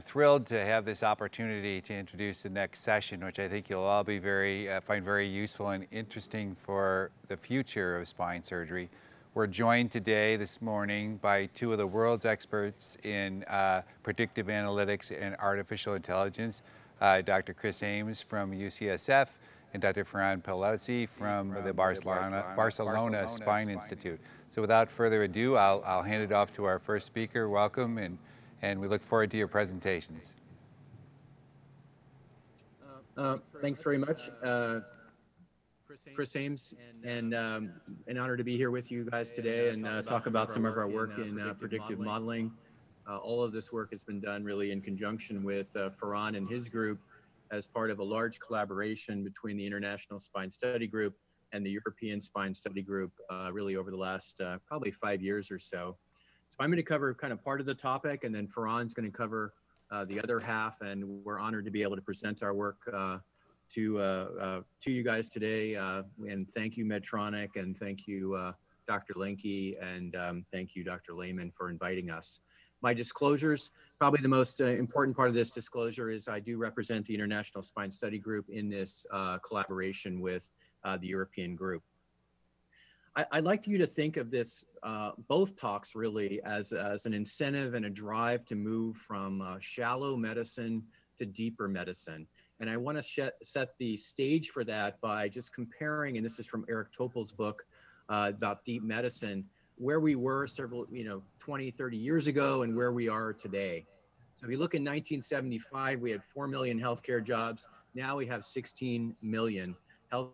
I'm thrilled to have this opportunity to introduce the next session, which I think you'll all be very uh, find very useful and interesting for the future of spine surgery. We're joined today, this morning, by two of the world's experts in uh, predictive analytics and artificial intelligence, uh, Dr. Chris Ames from UCSF and Dr. Ferran Pellisé from, from the Barcelona, Barcelona, Barcelona, Barcelona Spine, Spine Institute. So without further ado, I'll, I'll hand it off to our first speaker. Welcome and and we look forward to your presentations. Uh, thanks very much, uh, Chris Ames, and um, an honor to be here with you guys today and uh, talk about some of our work in uh, predictive modeling. Uh, all of this work has been done really in conjunction with uh, Ferran and his group as part of a large collaboration between the International Spine Study Group and the European Spine Study Group, really over the last probably five years or so. So I'm going to cover kind of part of the topic, and then Ferran's going to cover uh, the other half. And we're honored to be able to present our work uh, to uh, uh to you guys today. Uh, and thank you, Medtronic, and thank you, uh, Dr. Lenke, and um, thank you, Dr. Lehman, for inviting us. My disclosures, probably the most important part of this disclosure is I do represent the International Spine Study Group in this collaboration with the European group. I, would like you to think of this, uh, both talks really, as, as an incentive and a drive to move from uh, shallow medicine to deeper medicine. And I want to set the stage for that by just comparing, and this is from Eric Topol's book uh, about deep medicine, where we were several, you know, 20, 30 years ago and where we are today. So if you look in 1975, we had 4 million healthcare jobs. Now we have 16 million. Health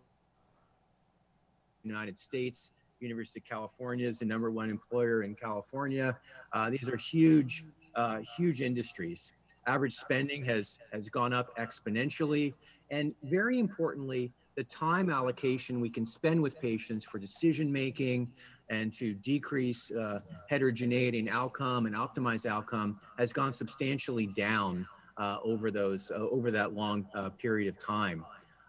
United States. University of California is the number one employer in California. Uh, these are huge, uh, huge industries. Average spending has, has gone up exponentially. And very importantly, the time allocation we can spend with patients for decision making and to decrease uh, heterogeneity in outcome and optimize outcome has gone substantially down uh, over those uh, over that long uh, period of time.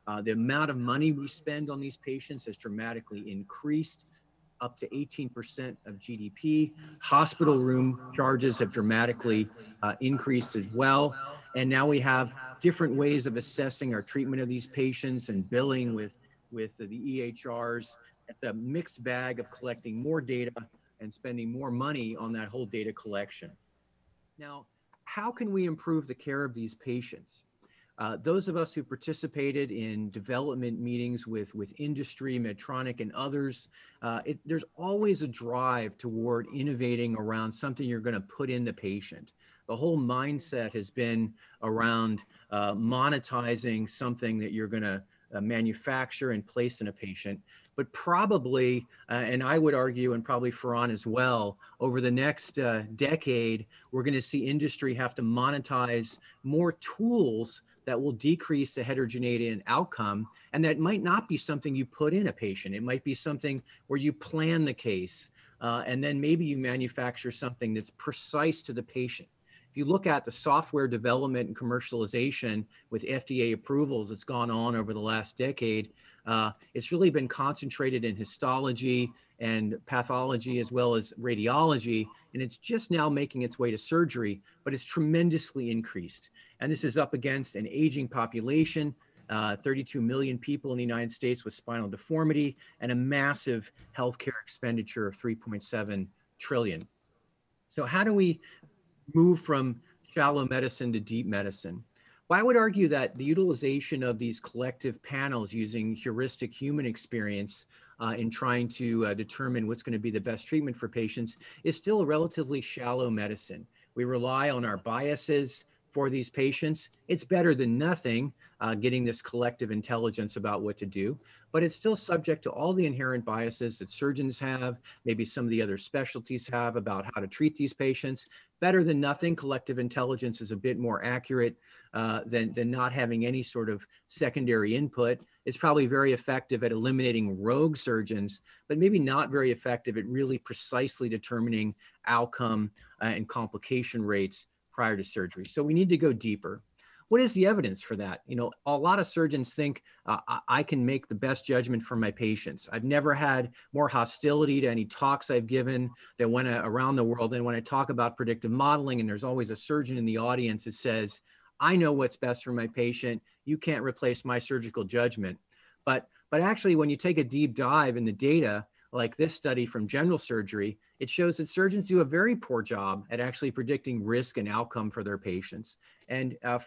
Uh, the amount of money we spend on these patients has dramatically increased up to 18% of GDP. Hospital room charges have dramatically uh, increased as well. And now we have different ways of assessing our treatment of these patients and billing with, with the EHRs. It's a mixed bag of collecting more data and spending more money on that whole data collection. Now, how can we improve the care of these patients? Uh, those of us who participated in development meetings with, with industry, Medtronic, and others, uh, it, there's always a drive toward innovating around something you're going to put in the patient. The whole mindset has been around uh, monetizing something that you're going to uh, manufacture and place in a patient. But probably, uh, and I would argue, and probably Ferran as well, over the next uh, decade, we're going to see industry have to monetize more tools that will decrease the heterogeneity in outcome. And that might not be something you put in a patient. It might be something where you plan the case uh, and then maybe you manufacture something that's precise to the patient. If you look at the software development and commercialization with FDA approvals that's gone on over the last decade, uh, it's really been concentrated in histology and pathology as well as radiology, and it's just now making its way to surgery, but it's tremendously increased. And this is up against an aging population, uh, 32 million people in the United States with spinal deformity, and a massive healthcare expenditure of 3.7 trillion. So how do we move from shallow medicine to deep medicine? Well, I would argue that the utilization of these collective panels using heuristic human experience uh, in trying to uh, determine what's going to be the best treatment for patients is still a relatively shallow medicine. We rely on our biases for these patients. It's better than nothing, uh, getting this collective intelligence about what to do, but it's still subject to all the inherent biases that surgeons have, maybe some of the other specialties have about how to treat these patients. Better than nothing, collective intelligence is a bit more accurate uh, than, than not having any sort of secondary input. It's probably very effective at eliminating rogue surgeons, but maybe not very effective at really precisely determining outcome uh, and complication rates prior to surgery. So we need to go deeper. what is the evidence for that? You know, a lot of surgeons think uh, I can make the best judgment for my patients. I've never had more hostility to any talks I've given that went uh, around the world. And when I talk about predictive modeling, and there's always a surgeon in the audience that says, I know what's best for my patient. You can't replace my surgical judgment. But, but actually, when you take a deep dive in the data, like this study from general surgery, it shows that surgeons do a very poor job at actually predicting risk and outcome for their patients. And uh,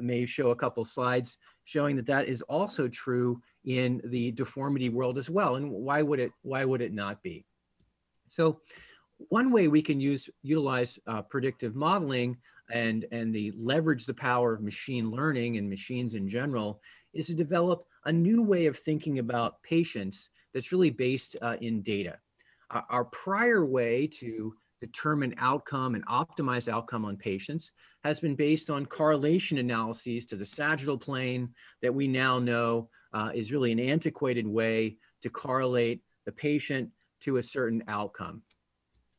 may show a couple slides showing that that is also true in the deformity world as well. And why would it, why would it not be? So one way we can use utilize uh, predictive modeling and, and the leverage the power of machine learning and machines in general is to develop a new way of thinking about patients that's really based uh, in data. Our prior way to determine outcome and optimize outcome on patients has been based on correlation analyses to the sagittal plane that we now know uh, is really an antiquated way to correlate the patient to a certain outcome.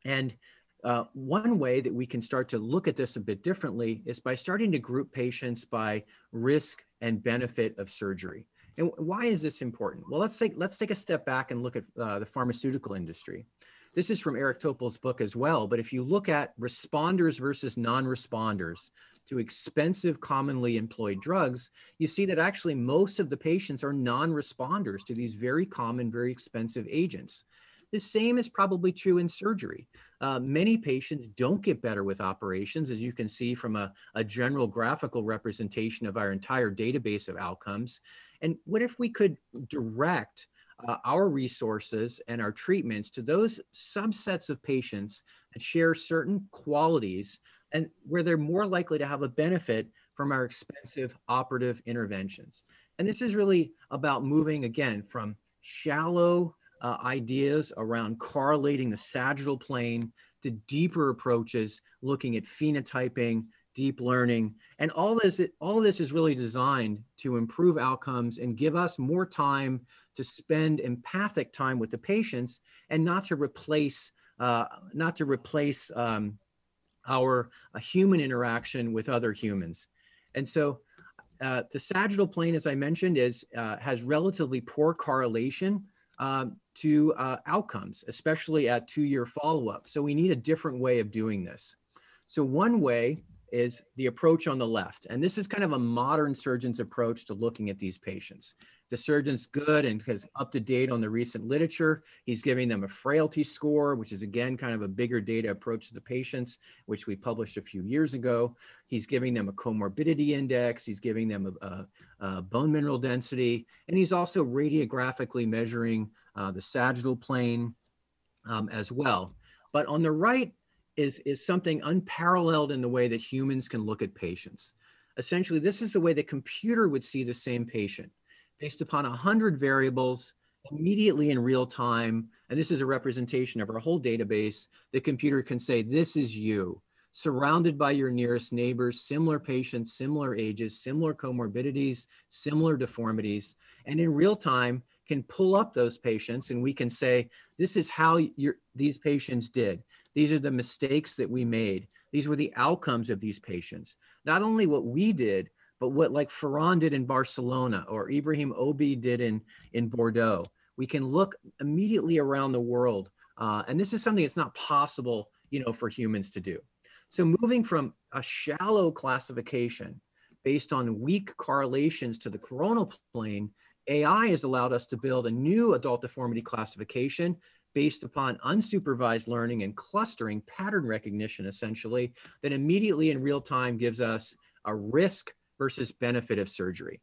And uh, one way that we can start to look at this a bit differently is by starting to group patients by risk and benefit of surgery. And why is this important? Well, let's take let's take a step back and look at uh, the pharmaceutical industry. This is from Eric Topol's book as well. But if you look at responders versus non-responders to expensive, commonly employed drugs, you see that actually most of the patients are non-responders to these very common, very expensive agents. The same is probably true in surgery. Uh, many patients don't get better with operations, as you can see from a, a general graphical representation of our entire database of outcomes. And what if we could direct uh, our resources and our treatments to those subsets of patients that share certain qualities and where they're more likely to have a benefit from our expensive operative interventions. And this is really about moving again from shallow uh, ideas around correlating the sagittal plane to deeper approaches looking at phenotyping, deep learning. And all this, all this is really designed to improve outcomes and give us more time to spend empathic time with the patients and not to replace, uh, not to replace um, our uh, human interaction with other humans. And so uh, the sagittal plane, as I mentioned, is, uh, has relatively poor correlation um, to uh, outcomes, especially at two-year follow-up. So we need a different way of doing this. So one way is the approach on the left. And this is kind of a modern surgeon's approach to looking at these patients. The surgeon's good and is up to date on the recent literature. He's giving them a frailty score, which is again kind of a bigger data approach to the patients, which we published a few years ago. He's giving them a comorbidity index. He's giving them a, a, a bone mineral density. And he's also radiographically measuring uh, the sagittal plane um, as well. But on the right, is, is something unparalleled in the way that humans can look at patients. Essentially, this is the way the computer would see the same patient based upon 100 variables immediately in real time. And this is a representation of our whole database. The computer can say, this is you, surrounded by your nearest neighbors, similar patients, similar ages, similar comorbidities, similar deformities. And in real time, can pull up those patients and we can say, this is how your, these patients did. These are the mistakes that we made. These were the outcomes of these patients. Not only what we did, but what like Ferran did in Barcelona or Ibrahim Obeid did in, in Bordeaux. We can look immediately around the world. Uh, and this is something that's not possible, you know, for humans to do. So moving from a shallow classification based on weak correlations to the coronal plane, AI has allowed us to build a new adult deformity classification based upon unsupervised learning and clustering pattern recognition, essentially, that immediately in real time gives us a risk versus benefit of surgery.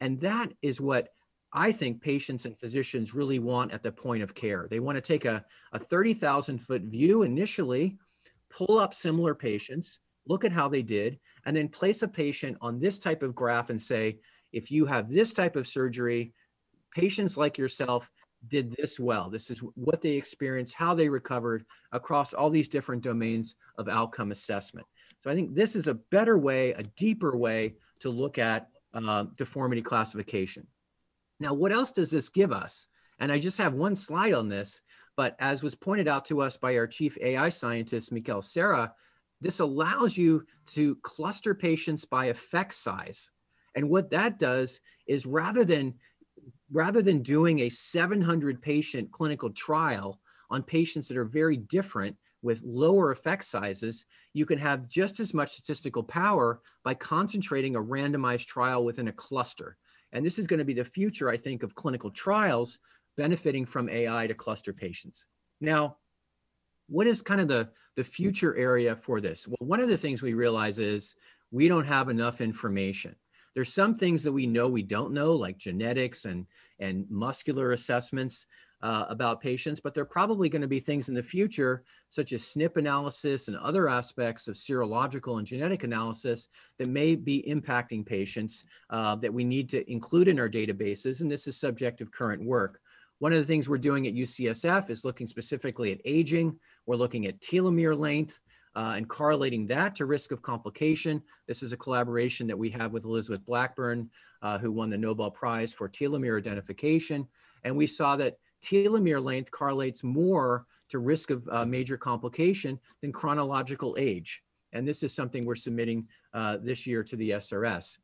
And that is what I think patients and physicians really want at the point of care. They want to take a, a 30,000 foot view initially, pull up similar patients, look at how they did, and then place a patient on this type of graph and say, if you have this type of surgery, patients like yourself did this well. This is what they experienced, how they recovered across all these different domains of outcome assessment. So I think this is a better way, a deeper way to look at uh, deformity classification. Now, what else does this give us? And I just have one slide on this, but as was pointed out to us by our chief AI scientist, Mikel Serra, this allows you to cluster patients by effect size. And what that does is rather than rather than doing a 700 patient clinical trial on patients that are very different with lower effect sizes, you can have just as much statistical power by concentrating a randomized trial within a cluster. And this is going to be the future, I think, of clinical trials benefiting from AI to cluster patients. Now, what is kind of the, the future area for this? Well, one of the things we realize is we don't have enough information. There's some things that we know we don't know, like genetics and, and muscular assessments uh, about patients, but there are probably going to be things in the future, such as SNP analysis and other aspects of serological and genetic analysis that may be impacting patients uh, that we need to include in our databases. And this is subject of current work. One of the things we're doing at UCSF is looking specifically at aging. We're looking at telomere length uh, and correlating that to risk of complication. This is a collaboration that we have with Elizabeth Blackburn, uh, who won the Nobel Prize for telomere identification. And we saw that telomere length correlates more to risk of uh, major complication than chronological age. And this is something we're submitting uh, this year to the SRS.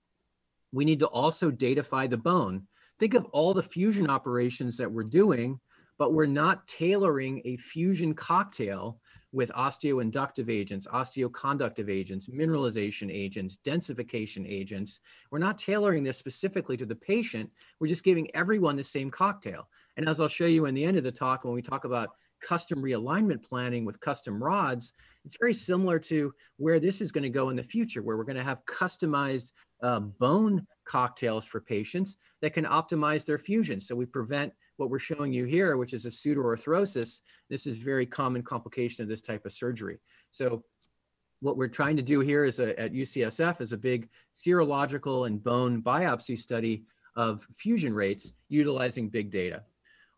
We need to also datafy the bone. Think of all the fusion operations that we're doing, but we're not tailoring a fusion cocktail with osteoinductive agents, osteoconductive agents, mineralization agents, densification agents. We're not tailoring this specifically to the patient. We're just giving everyone the same cocktail. And as I'll show you in the end of the talk, when we talk about custom realignment planning with custom rods, it's very similar to where this is going to go in the future, where we're going to have customized uh, bone cocktails for patients that can optimize their fusion. So we prevent what we're showing you here, which is a pseudoarthrosis. This is very common complication of this type of surgery. So what we're trying to do here is a, at UCSF is a big serological and bone biopsy study of fusion rates utilizing big data.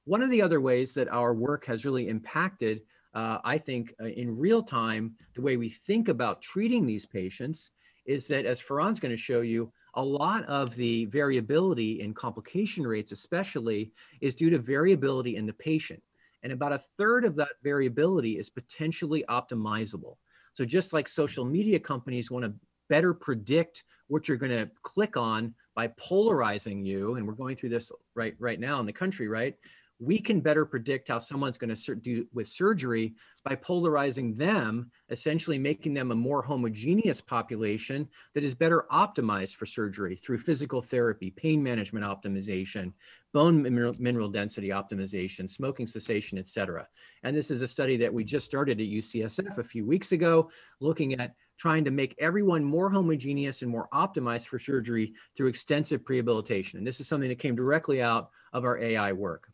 One of the other ways that our work has really impacted, uh, I think, uh, in real time, the way we think about treating these patients is that, as Ferran's going to show you, a lot of the variability in complication rates, especially, is due to variability in the patient. And about a third of that variability is potentially optimizable. So, just like social media companies want to better predict what you're going to click on by polarizing you, and we're going through this right right now in the country, right? We can better predict how someone's going to do with surgery by polarizing them, essentially making them a more homogeneous population that is better optimized for surgery through physical therapy, pain management optimization, bone mineral, mineral density optimization, smoking cessation, et cetera. And this is a study that we just started at UCSF a few weeks ago, looking at trying to make everyone more homogeneous and more optimized for surgery through extensive prehabilitation. And this is something that came directly out of our AI work.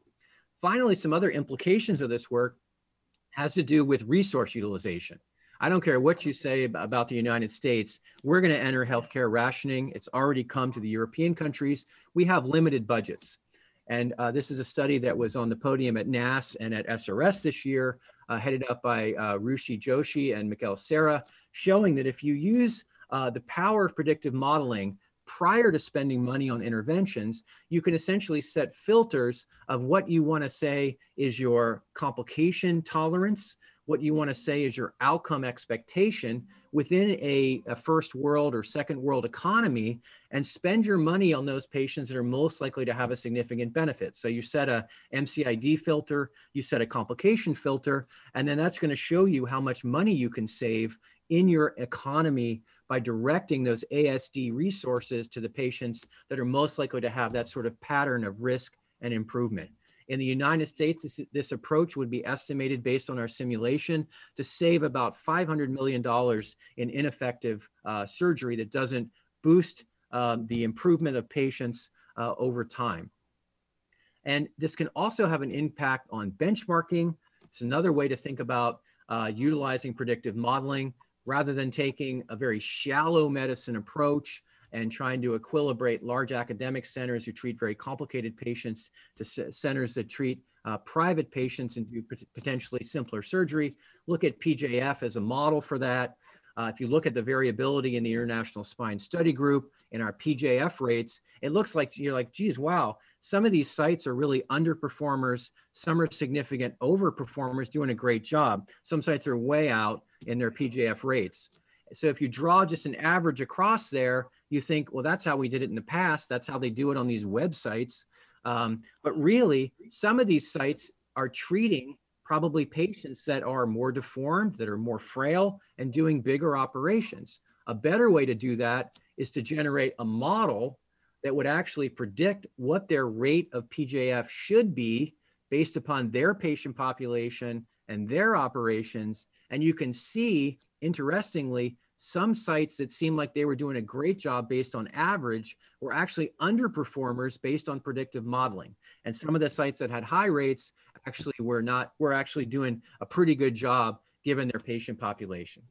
Finally, some other implications of this work has to do with resource utilization. I don't care what you say about the United States, we're going to enter healthcare rationing. It's already come to the European countries. We have limited budgets. And uh, this is a study that was on the podium at NASS and at SRS this year, uh, headed up by uh, Rushi Joshi and Miguel Serra, showing that if you use uh, the power of predictive modeling prior to spending money on interventions, you can essentially set filters of what you want to say is your complication tolerance, what you want to say is your outcome expectation within a, a, first world or second world economy and spend your money on those patients that are most likely to have a significant benefit. So you set a MCID filter, you set a complication filter, and then that's going to show you how much money you can save in your economy by directing those ASD resources to the patients that are most likely to have that sort of pattern of risk and improvement. In the United States, this, this, approach would be estimated based on our simulation to save about $500 million in ineffective uh, surgery that doesn't boost um, the improvement of patients uh, over time. And this can also have an impact on benchmarking. It's another way to think about uh, utilizing predictive modeling rather than taking a very shallow medicine approach and trying to equilibrate large academic centers who treat very complicated patients to centers that treat uh, private patients and do potentially simpler surgery. Look at PJF as a model for that. Uh, if you look at the variability in the International Spine Study Group in our PJF rates, it looks like you're like, geez, wow, some of these sites are really underperformers. Some are significant overperformers doing a great job. Some sites are way out in their PJF rates. So if you draw just an average across there, you think, well, that's how we did it in the past. That's how they do it on these websites. Um, but really, some of these sites are treating probably patients that are more deformed, that are more frail, and doing bigger operations. A better way to do that is to generate a model that would actually predict what their rate of PJF should be based upon their patient population and their operations. And you can see, interestingly, some sites that seemed like they were doing a great job based on average were actually underperformers based on predictive modeling. And some of the sites that had high rates actually were not, were actually doing a pretty good job given their patient population.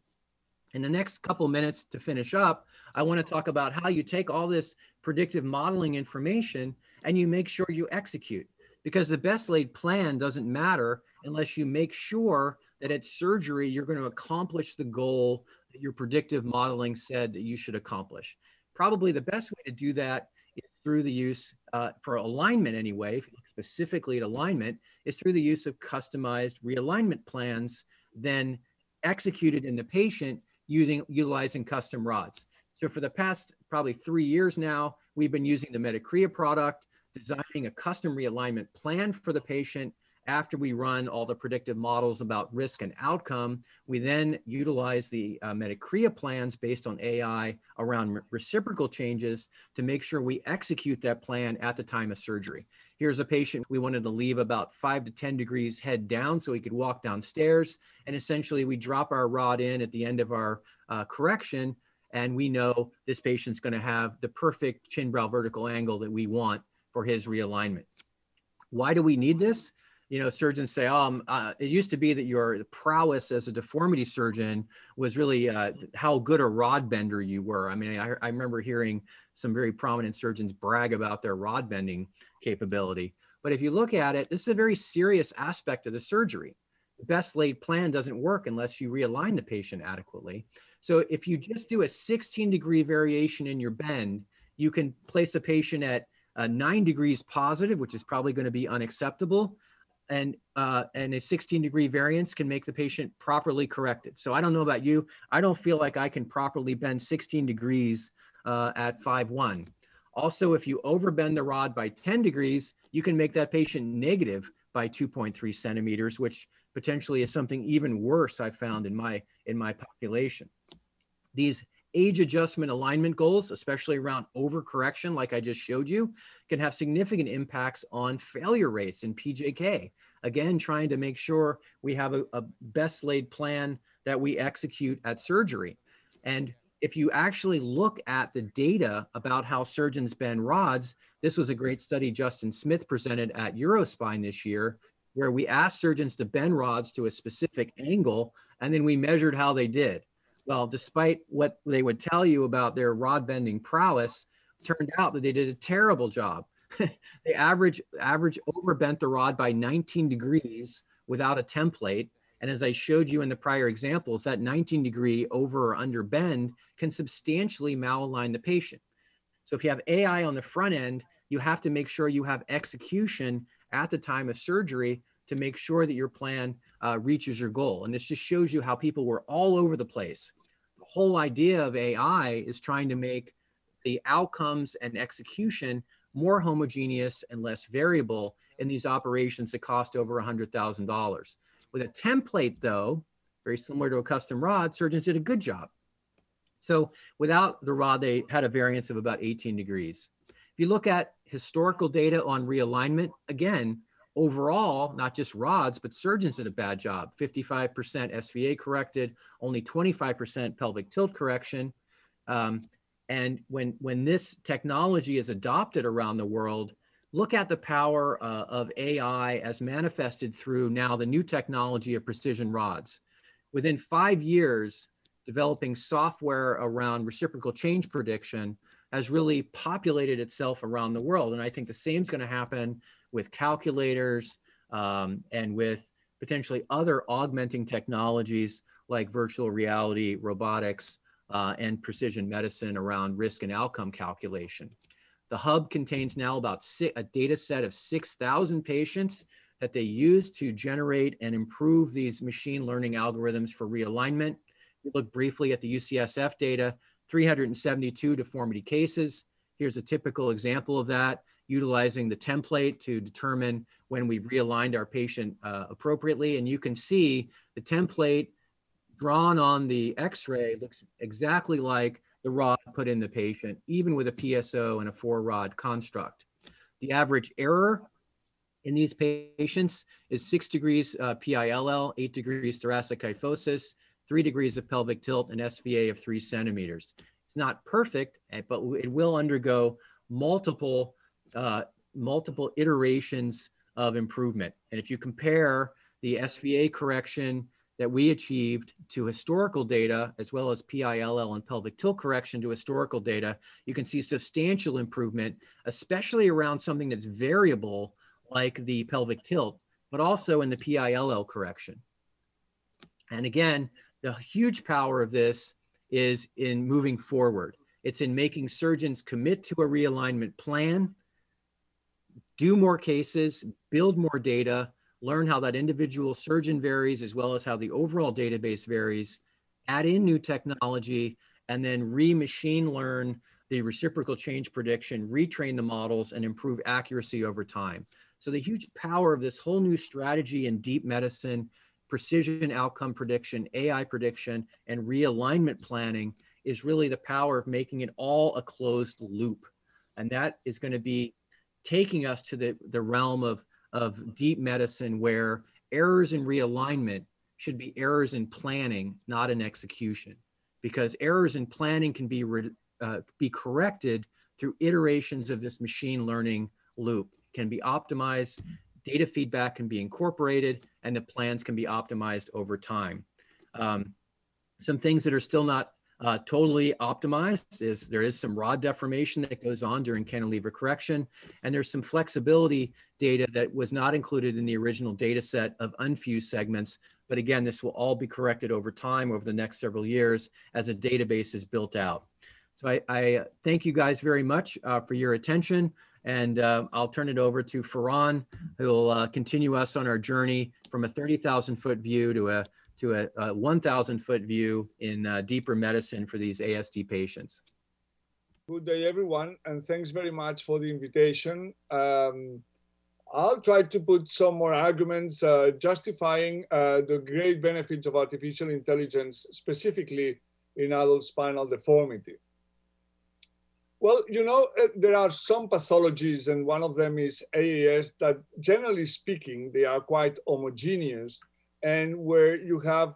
In the next couple minutes to finish up, I want to talk about how you take all this predictive modeling information and you make sure you execute. Because the best laid plan doesn't matter unless you make sure that at surgery you're going to accomplish the goal that your predictive modeling said that you should accomplish. Probably the best way to do that is through the use uh, for alignment anyway, specifically at alignment, is through the use of customized realignment plans then executed in the patient using utilizing custom rods. So for the past probably three years now, we've been using the Medicrea product, designing a custom realignment plan for the patient. After we run all the predictive models about risk and outcome, we then utilize the uh, Medicrea plans based on AI around reciprocal changes to make sure we execute that plan at the time of surgery. Here's a patient we wanted to leave about five to 10 degrees head down so he could walk downstairs. And essentially, we drop our rod in at the end of our uh, correction, and we know this patient's going to have the perfect chin brow vertical angle that we want for his realignment. Why do we need this? You know, surgeons say, oh, um, uh, it used to be that your prowess as a deformity surgeon was really uh, how good a rod bender you were. I mean, I, I remember hearing some very prominent surgeons brag about their rod bending capability. But if you look at it, this is a very serious aspect of the surgery. The best laid plan doesn't work unless you realign the patient adequately. So if you just do a 16 degree variation in your bend, you can place the patient at uh, nine degrees positive, which is probably going to be unacceptable. And, uh, and a 16 degree variance can make the patient properly corrected. So I don't know about you. I don't feel like I can properly bend 16 degrees uh, at 5-1. Also, if you overbend the rod by 10 degrees, you can make that patient negative by 2.3 centimeters, which potentially is something even worse I've found in my, in my population. These age adjustment alignment goals, especially around overcorrection, like I just showed you, can have significant impacts on failure rates in PJK. Again, trying to make sure we have a, a best laid plan that we execute at surgery. And if you actually look at the data about how surgeons bend rods, this was a great study Justin Smith presented at Eurospine this year, where we asked surgeons to bend rods to a specific angle, and then we measured how they did. Well, despite what they would tell you about their rod bending prowess, turned out that they did a terrible job. they average average overbent the rod by 19 degrees without a template and as I showed you in the prior examples, that 19 degree over or under bend can substantially malalign the patient. So if you have AI on the front end, you have to make sure you have execution at the time of surgery to make sure that your plan uh, reaches your goal. And this just shows you how people were all over the place. The whole idea of AI is trying to make the outcomes and execution more homogeneous and less variable in these operations that cost over $100,000. With a template, though, very similar to a custom rod, surgeons did a good job. So without the rod, they had a variance of about 18 degrees. If you look at historical data on realignment, again, overall, not just rods, but surgeons did a bad job. 55% SVA corrected, only 25% pelvic tilt correction. Um, and when, when this technology is adopted around the world, look at the power uh, of AI as manifested through now the new technology of precision rods. Within five years, developing software around reciprocal change prediction has really populated itself around the world. And I think the same is going to happen with calculators um, and with potentially other augmenting technologies like virtual reality, robotics, uh, and precision medicine around risk and outcome calculation. The hub contains now about a data set of 6,000 patients that they use to generate and improve these machine learning algorithms for realignment. We look briefly at the UCSF data, 372 deformity cases. Here's a typical example of that, utilizing the template to determine when we've realigned our patient uh, appropriately. And you can see the template drawn on the x-ray looks exactly like the rod put in the patient, even with a PSO and a four rod construct. The average error in these patients is six degrees uh, PILL, eight degrees thoracic kyphosis, three degrees of pelvic tilt, and SVA of three centimeters. It's not perfect, eh, but it will undergo multiple, uh, multiple iterations of improvement. And if you compare the SVA correction that we achieved to historical data, as well as PILL and pelvic tilt correction to historical data, you can see substantial improvement, especially around something that's variable like the pelvic tilt, but also in the PILL correction. And again, the huge power of this is in moving forward. It's in making surgeons commit to a realignment plan, do more cases, build more data, learn how that individual surgeon varies as well as how the overall database varies, add in new technology, and then re-machine learn the reciprocal change prediction, retrain the models, and improve accuracy over time. So the huge power of this whole new strategy in deep medicine, precision outcome prediction, AI prediction, and realignment planning is really the power of making it all a closed loop. And that is going to be taking us to the, the realm of of deep medicine where errors in realignment should be errors in planning, not in execution, because errors in planning can be, re, uh, be corrected through iterations of this machine learning loop, can be optimized, data feedback can be incorporated, and the plans can be optimized over time. Um, some things that are still not uh, totally optimized is there is some rod deformation that goes on during cantilever correction and there's some flexibility data that was not included in the original data set of unfused segments. But again this will all be corrected over time over the next several years as a database is built out. So i, I thank you guys very much uh, for your attention and uh, I'll turn it over to Ferran, who will uh, continue us on our journey from a 30,000 foot view to a to a, a 1,000 foot view in uh, deeper medicine for these ASD patients. Good day, everyone, and thanks very much for the invitation. Um, I'll try to put some more arguments uh, justifying uh, the great benefits of artificial intelligence, specifically in adult spinal deformity. Well, you know, uh, there are some pathologies, and one of them is AIS, that generally speaking, they are quite homogeneous and where you have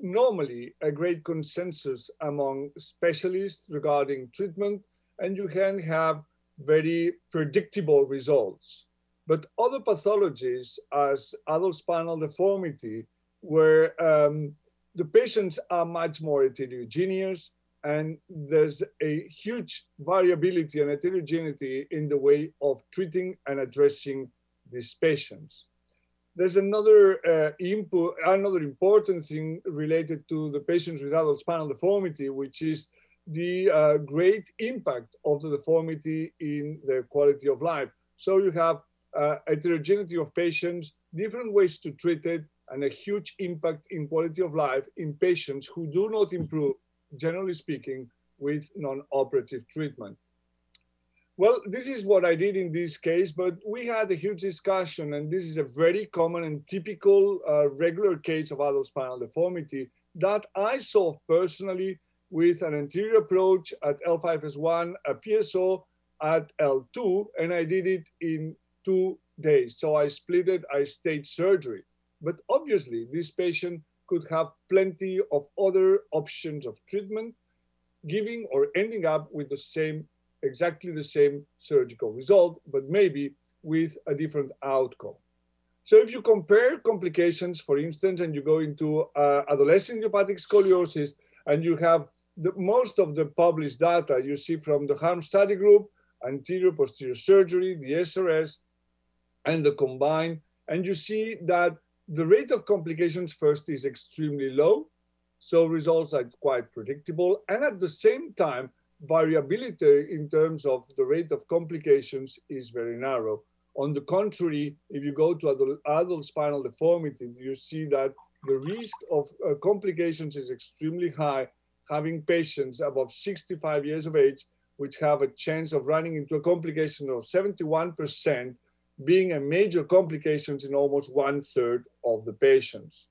normally a great consensus among specialists regarding treatment, and you can have very predictable results. But other pathologies, as adult spinal deformity, where um, the patients are much more heterogeneous, and there's a huge variability and heterogeneity in the way of treating and addressing these patients. There's another uh, input, another important thing related to the patients with adult spinal deformity, which is the uh, great impact of the deformity in their quality of life. So you have uh, heterogeneity of patients, different ways to treat it, and a huge impact in quality of life in patients who do not improve, generally speaking, with non-operative treatment. Well, this is what I did in this case, but we had a huge discussion, and this is a very common and typical uh, regular case of adult spinal deformity that I saw personally with an anterior approach at L5S1, a PSO at L2, and I did it in two days. So I split it, I staged surgery. But obviously, this patient could have plenty of other options of treatment, giving or ending up with the same exactly the same surgical result, but maybe with a different outcome. So if you compare complications, for instance, and you go into uh, adolescent idiopathic scoliosis, and you have the, most of the published data you see from the HARM study group, anterior posterior surgery, the SRS, and the combined, and you see that the rate of complications first is extremely low, so results are quite predictable, and at the same time, variability in terms of the rate of complications is very narrow. On the contrary, if you go to adult, adult spinal deformity, you see that the risk of uh, complications is extremely high, having patients above 65 years of age, which have a chance of running into a complication of 71%, being a major complications in almost one third of the patients.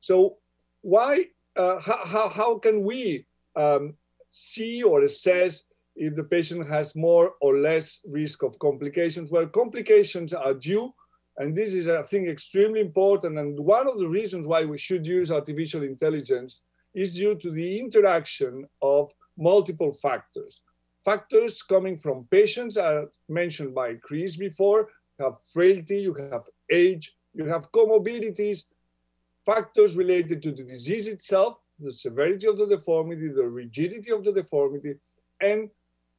So why, uh, how, how, how can we um, see or assess if the patient has more or less risk of complications? Well, complications are due, and this is, I think, extremely important. And one of the reasons why we should use artificial intelligence is due to the interaction of multiple factors. Factors coming from patients are mentioned by Chris before, you have frailty, you have age, you have comorbidities, factors related to the disease itself, the severity of the deformity, the rigidity of the deformity, and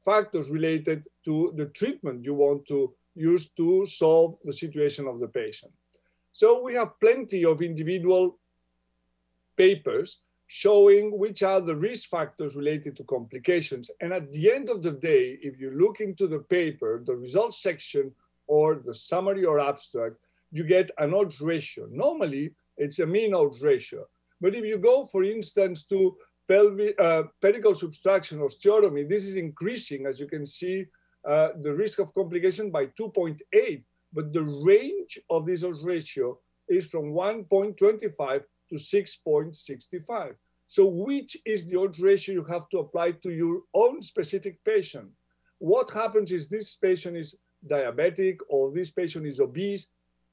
factors related to the treatment you want to use to solve the situation of the patient. So we have plenty of individual papers showing which are the risk factors related to complications. And at the end of the day, if you look into the paper, the results section or the summary or abstract, you get an odds ratio. Normally, it's a mean odds ratio. But if you go, for instance, to pelvic, uh, pedicle subtraction or osteotomy, this is increasing, as you can see, uh, the risk of complication by 2.8. But the range of this odds ratio is from 1.25 to 6.65. So which is the odds ratio you have to apply to your own specific patient? What happens is this patient is diabetic or this patient is obese?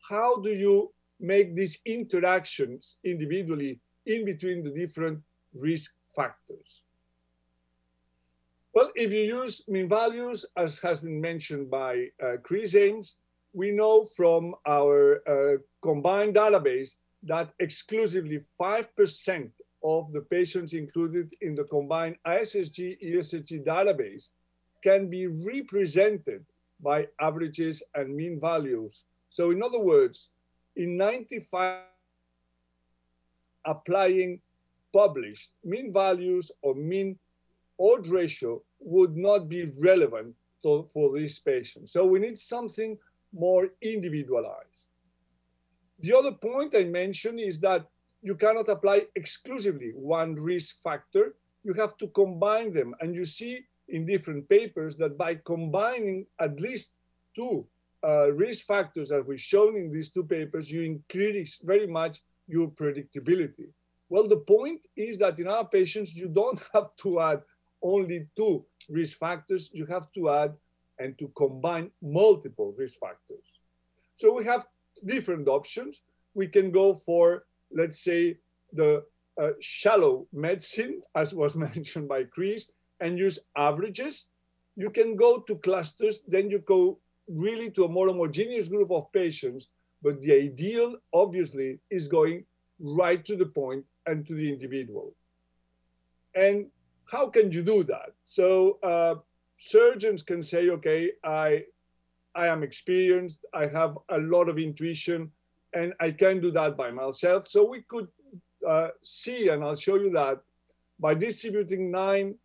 How do you make these interactions individually in between the different risk factors. Well, if you use mean values, as has been mentioned by uh, Chris Ames, we know from our uh, combined database that exclusively 5% of the patients included in the combined ISSG ESSG database can be represented by averages and mean values. So in other words, in 95 applying published mean values or mean odds ratio would not be relevant to, for these patients. So we need something more individualized. The other point I mentioned is that you cannot apply exclusively one risk factor. You have to combine them. And you see in different papers that by combining at least two uh, risk factors that we've shown in these two papers, you increase very much your predictability. Well, the point is that in our patients, you don't have to add only two risk factors, you have to add and to combine multiple risk factors. So we have different options. We can go for, let's say, the uh, shallow medicine, as was mentioned by Chris, and use averages. You can go to clusters, then you go really to a more homogeneous group of patients. But the ideal, obviously, is going right to the point and to the individual. And how can you do that? So uh, surgeons can say, okay, I, I am experienced, I have a lot of intuition, and I can do that by myself. So we could uh, see, and I'll show you that, by distributing nine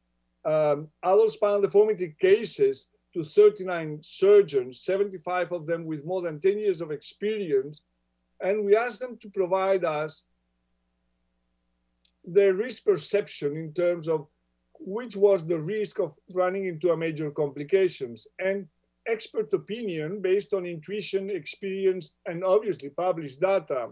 um, adult spinal deformity cases to 39 surgeons, 75 of them with more than 10 years of experience, and we asked them to provide us their risk perception in terms of which was the risk of running into a major complications and expert opinion based on intuition, experience, and obviously published data,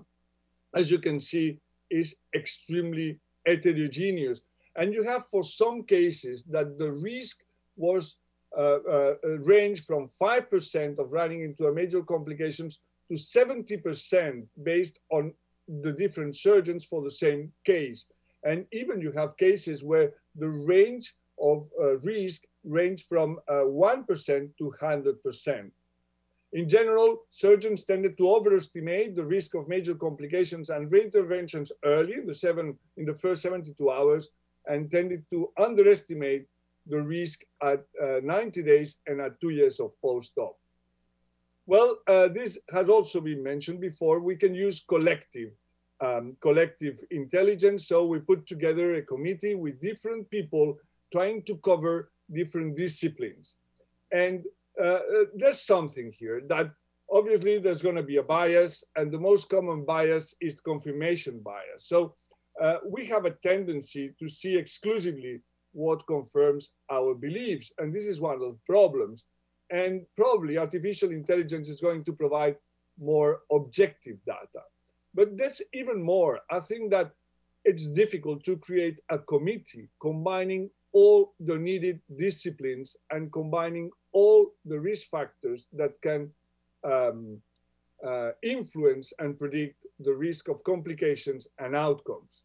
as you can see, is extremely heterogeneous. And you have for some cases that the risk was range from 5% of running into a major complications to 70% based on the different surgeons for the same case. And even you have cases where the range of uh, risk range from uh, 1% to 100%. In general, surgeons tended to overestimate the risk of major complications and reinterventions early in the, seven, in the first 72 hours and tended to underestimate the risk at uh, 90 days and at two years of post-op. Well, uh, this has also been mentioned before. We can use collective um, collective intelligence. So we put together a committee with different people trying to cover different disciplines. And uh, uh, there's something here that obviously there's going to be a bias, and the most common bias is confirmation bias. So uh, we have a tendency to see exclusively what confirms our beliefs, and this is one of the problems. And probably artificial intelligence is going to provide more objective data. But there's even more. I think that it's difficult to create a committee combining all the needed disciplines and combining all the risk factors that can um, uh, influence and predict the risk of complications and outcomes.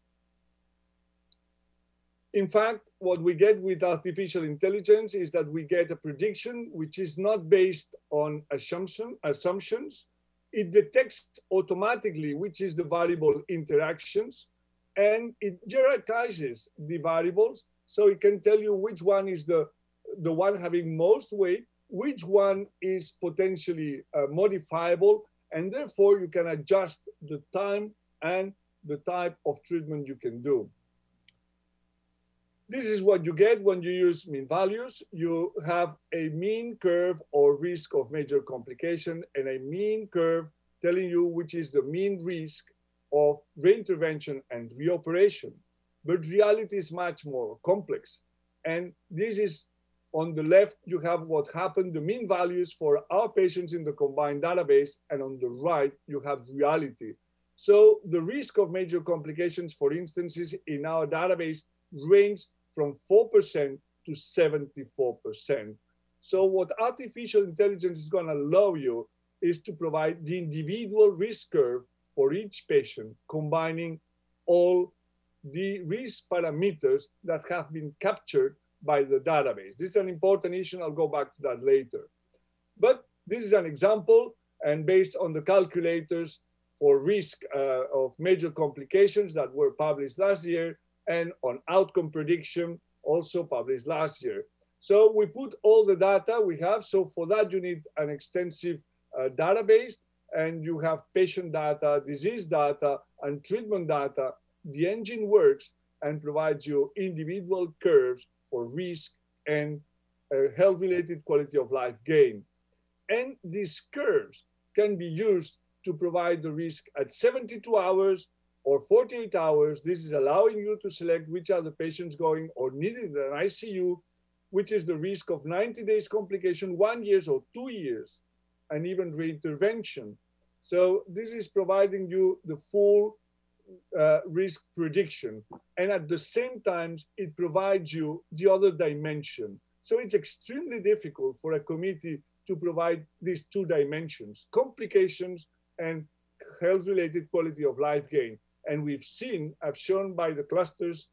In fact, what we get with artificial intelligence is that we get a prediction which is not based on assumption, assumptions. It detects automatically which is the variable interactions and it hierarchizes the variables so it can tell you which one is the, the one having most weight, which one is potentially uh, modifiable, and therefore you can adjust the time and the type of treatment you can do. This is what you get when you use mean values. You have a mean curve or risk of major complication and a mean curve telling you which is the mean risk of reintervention and reoperation. But reality is much more complex. And this is on the left, you have what happened, the mean values for our patients in the combined database. And on the right, you have reality. So the risk of major complications, for instances, in our database range from 4% to 74%. So what artificial intelligence is going to allow you is to provide the individual risk curve for each patient, combining all the risk parameters that have been captured by the database. This is an important issue, I'll go back to that later. But this is an example, and based on the calculators for risk uh, of major complications that were published last year, and on outcome prediction, also published last year. So we put all the data we have. So for that, you need an extensive uh, database, and you have patient data, disease data, and treatment data the engine works and provides you individual curves for risk and uh, health-related quality of life gain. And these curves can be used to provide the risk at 72 hours or 48 hours. This is allowing you to select which are the patients going or needing an ICU, which is the risk of 90 days complication, one years or two years, and even reintervention. So this is providing you the full uh, risk prediction. And at the same time, it provides you the other dimension. So it's extremely difficult for a committee to provide these two dimensions, complications and health-related quality of life gain. And we've seen, I've shown by the clusters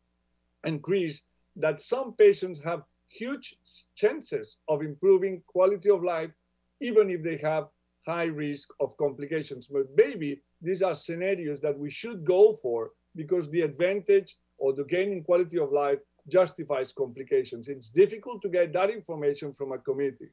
and CRIS, that some patients have huge chances of improving quality of life, even if they have high risk of complications. But maybe these are scenarios that we should go for because the advantage or the gain in quality of life justifies complications. It's difficult to get that information from a committee.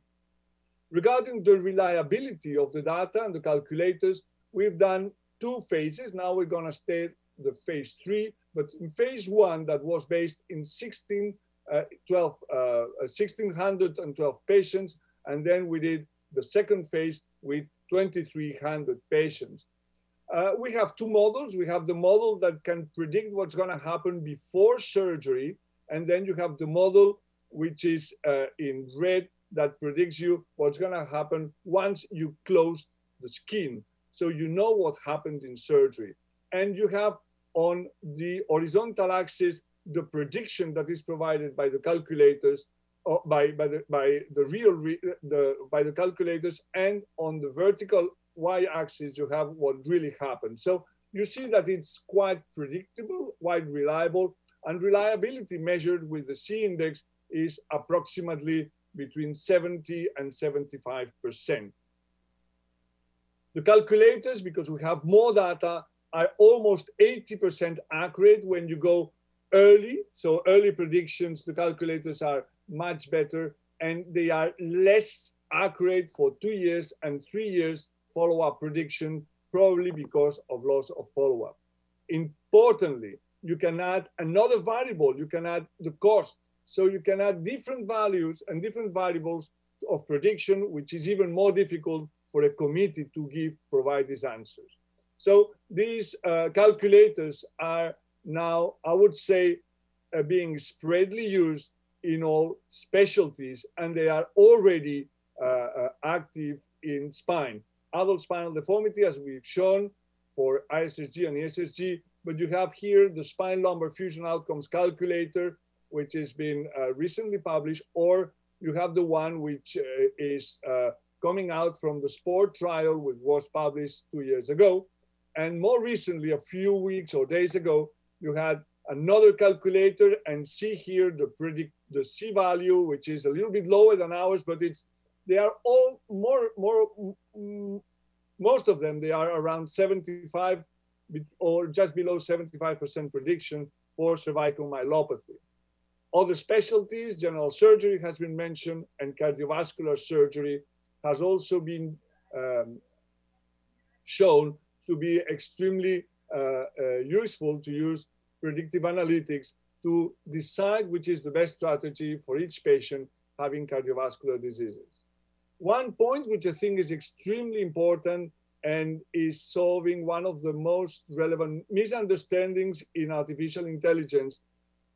Regarding the reliability of the data and the calculators, we've done two phases. Now we're going to stay the phase three, but in phase one that was based in 16, uh, 12, uh, 1612 patients, and then we did the second phase with 2,300 patients. Uh, we have two models. We have the model that can predict what's going to happen before surgery, and then you have the model which is uh, in red that predicts you what's going to happen once you close the skin. So you know what happened in surgery. And you have on the horizontal axis the prediction that is provided by the calculators uh, by, by the by the real re, the by the calculators and on the vertical y-axis you have what really happened so you see that it's quite predictable quite reliable and reliability measured with the c index is approximately between 70 and 75 percent the calculators because we have more data are almost 80 percent accurate when you go early so early predictions the calculators are much better and they are less accurate for two years and three years follow-up prediction, probably because of loss of follow-up. Importantly, you can add another variable, you can add the cost. So you can add different values and different variables of prediction, which is even more difficult for a committee to give, provide these answers. So these uh, calculators are now, I would say, uh, being spreadly used in all specialties, and they are already uh, uh active in spine. Adult spinal deformity, as we've shown for ISSG and ESSG, but you have here the spine lumbar fusion outcomes calculator, which has been uh, recently published, or you have the one which uh, is coming out from the sport trial, which was published two years ago. And more recently, a few weeks or days ago, you had another calculator and see here the predict the C value, which is a little bit lower than ours, but it's they are all more more mm, most of them they are around 75 or just below 75% prediction for cervical myelopathy. Other specialties, general surgery has been mentioned, and cardiovascular surgery has also been um, shown to be extremely uh, uh, useful to use predictive analytics to decide which is the best strategy for each patient having cardiovascular diseases. One point which I think is extremely important and is solving one of the most relevant misunderstandings in artificial intelligence.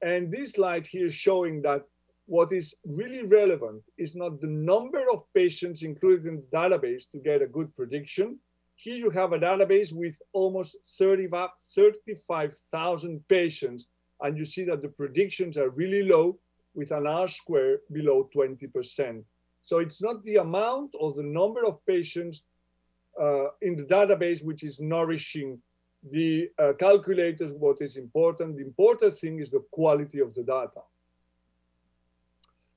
And this slide here showing that what is really relevant is not the number of patients included in the database to get a good prediction. Here you have a database with almost 30, 35,000 patients, and you see that the predictions are really low with an R square below 20%. So it's not the amount or the number of patients uh, in the database, which is nourishing the uh, calculators, what is important. The important thing is the quality of the data.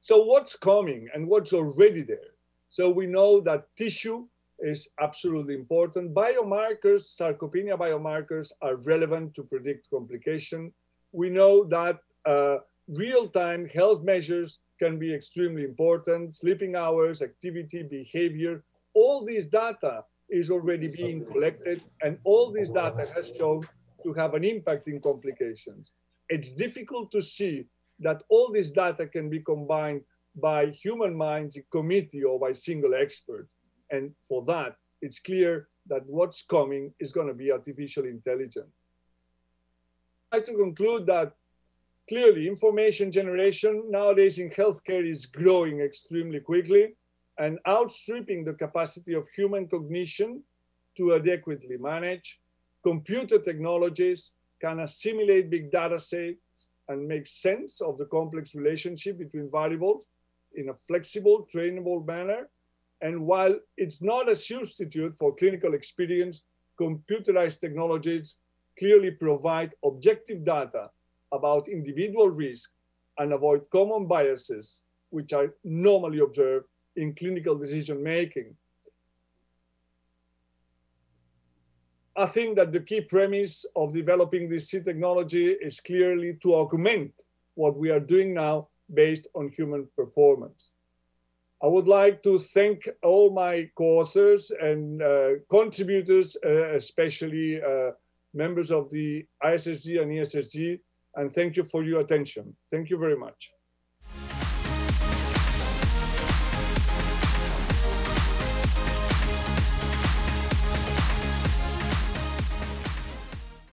So what's coming and what's already there? So we know that tissue is absolutely important. Biomarkers, sarcopenia biomarkers are relevant to predict complication. We know that uh, real-time health measures can be extremely important. Sleeping hours, activity, behavior, all these data is already being collected and all this data has shown to have an impact in complications. It's difficult to see that all this data can be combined by human minds in committee or by single experts. And for that, it's clear that what's coming is going to be artificial intelligence. I like to conclude that clearly information generation nowadays in healthcare is growing extremely quickly and outstripping the capacity of human cognition to adequately manage. Computer technologies can assimilate big data sets and make sense of the complex relationship between variables in a flexible, trainable manner. And while it's not a substitute for clinical experience, computerized technologies clearly provide objective data about individual risk and avoid common biases, which are normally observed in clinical decision making. I think that the key premise of developing this C technology is clearly to augment what we are doing now based on human performance. I would like to thank all my co-authors and uh, contributors, uh, especially uh, members of the ISSG and ESSG, and thank you for your attention. Thank you very much.